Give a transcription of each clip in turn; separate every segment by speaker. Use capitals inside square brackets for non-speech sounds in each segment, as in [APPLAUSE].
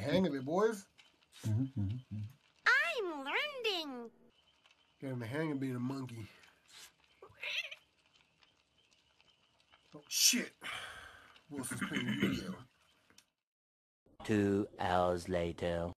Speaker 1: hang of it, boys.
Speaker 2: Mm-hmm, mm-hmm.
Speaker 3: I'm learning.
Speaker 1: Getting the hang of being a monkey. Oh shit! Wilson's playing Yu-Gi-Oh.
Speaker 4: Two hours later.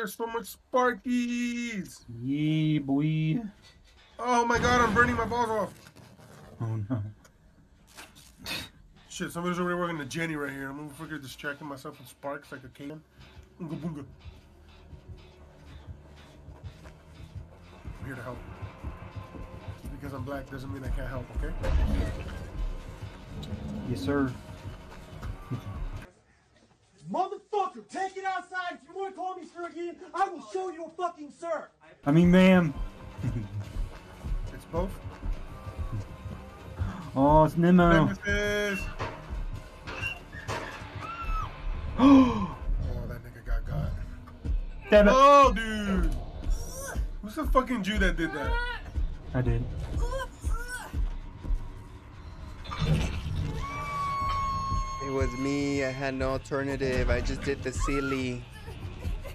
Speaker 1: There's so much Sparkies!
Speaker 2: Yeah, boy.
Speaker 1: Oh my god, I'm burning my balls off.
Speaker 2: Oh no.
Speaker 1: Shit, somebody's already working the Jenny right here. I'm over freaking distracting myself with sparks like a can. Oonga boonga. I'm here to help. Just because I'm black doesn't mean I can't help, okay?
Speaker 2: Yes, sir.
Speaker 5: It. If you want to call me sir again, I will show you a fucking sir.
Speaker 2: I mean, ma'am. [LAUGHS]
Speaker 1: It's both. [LAUGHS]
Speaker 2: Oh, it's Nemo.
Speaker 1: Nemesis! [GASPS] Oh, that nigga got got.
Speaker 2: Damn it.
Speaker 1: Oh, dude! Who's the fucking Jew that did that?
Speaker 2: I did.
Speaker 6: It was me. I had no alternative. I just did the silly.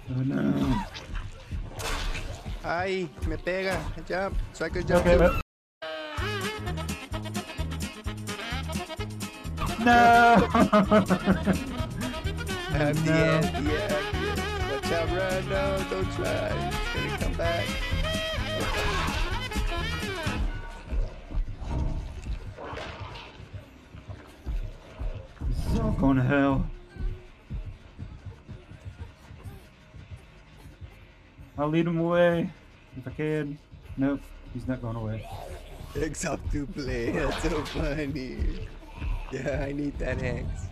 Speaker 2: Oh no.
Speaker 6: Ay, me pega. Jump. So I could jump.
Speaker 2: Okay, but... No!
Speaker 6: Ah, At the
Speaker 2: No.
Speaker 6: end, yeah. Watch out, run. No, don't try. It's gonna come back.
Speaker 2: All going to hell. I'll lead him away if I can. Nope, he's not going away.
Speaker 6: Except to play. That's so funny. Yeah, I need that Hanks.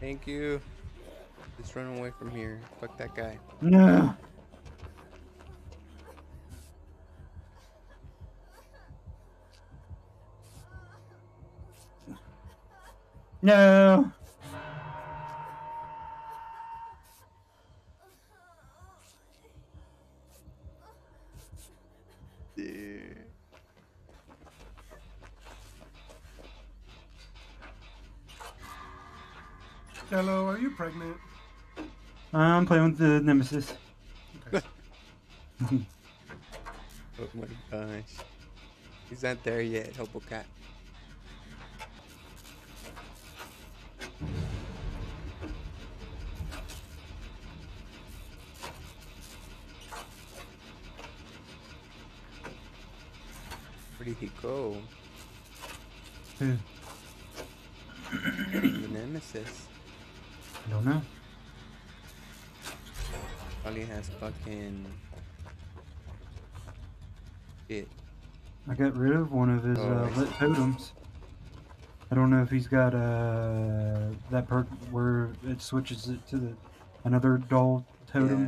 Speaker 6: Thank you. Just run away from here. Fuck that guy.
Speaker 2: No! No!
Speaker 6: Yeah.
Speaker 1: Hello, are you pregnant?
Speaker 2: I'm playing with the Nemesis.
Speaker 1: Okay. [LAUGHS]
Speaker 6: Oh my gosh. He's not there yet, Hobo Cat. Where did he go?
Speaker 2: Who? [COUGHS]
Speaker 6: The Nemesis.
Speaker 2: I don't know.
Speaker 6: Probably has fucking shit.
Speaker 2: I got rid of one of his
Speaker 6: Oh,
Speaker 2: uh, lit totems. I don't know if he's got uh, that perk where it switches it to the another dull totem.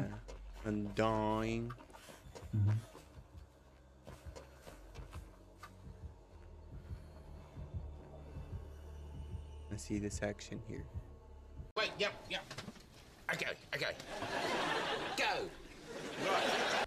Speaker 6: Yeah. Undying.
Speaker 2: Mhm.
Speaker 6: I see this action here.
Speaker 7: Wait, yep, yep. Okay, okay. Go. Right.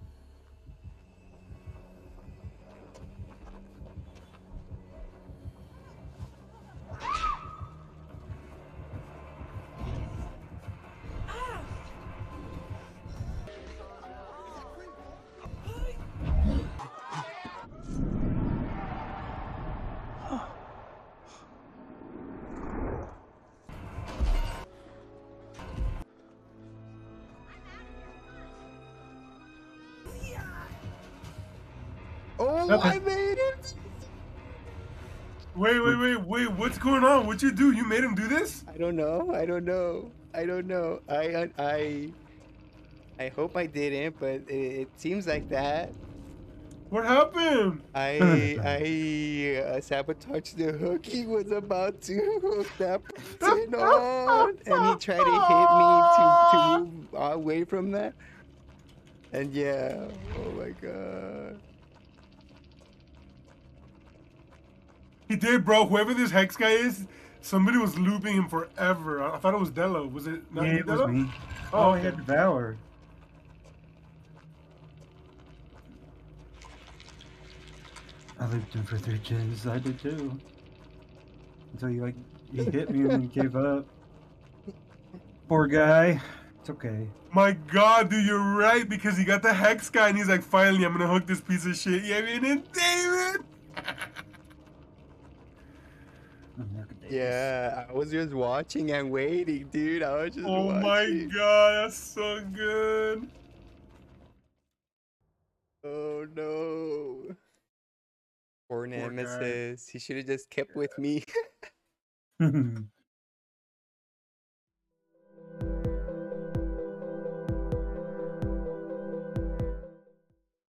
Speaker 2: Okay.
Speaker 6: I made it!
Speaker 1: Wait, wait, wait, wait. What's going on? What'd you do? You made him do this?
Speaker 6: I don't know. I don't know. I don't know. I I I hope I didn't, but it, it seems like that.
Speaker 1: What happened?
Speaker 6: I [LAUGHS] I uh, sabotaged the hook. He was about to hook that person on, and he tried to hit me to to move away from that. And yeah, oh my god.
Speaker 1: He did, bro. Whoever this hex guy is, somebody was looping him forever. I, I thought it was Delo. Was it not
Speaker 2: yeah,
Speaker 1: you,
Speaker 2: it was me.
Speaker 1: Oh,
Speaker 2: Oh, I
Speaker 1: okay.
Speaker 2: had Devour. I lived him for three gens. I did too. Until he like he hit me and then [LAUGHS] gave up. Poor guy. It's okay.
Speaker 1: My God, dude, you're right because he got the hex guy and he's like, finally, I'm gonna hook this piece of shit. Yeah, I mean, David.
Speaker 2: I'm not gonna-
Speaker 6: Yeah, I was just watching and waiting, dude. I was just
Speaker 1: Oh my. God, that's so good.
Speaker 6: Oh no. Poor
Speaker 1: guy.
Speaker 6: Nemesis. He should have just kept with me. [LAUGHS] [LAUGHS]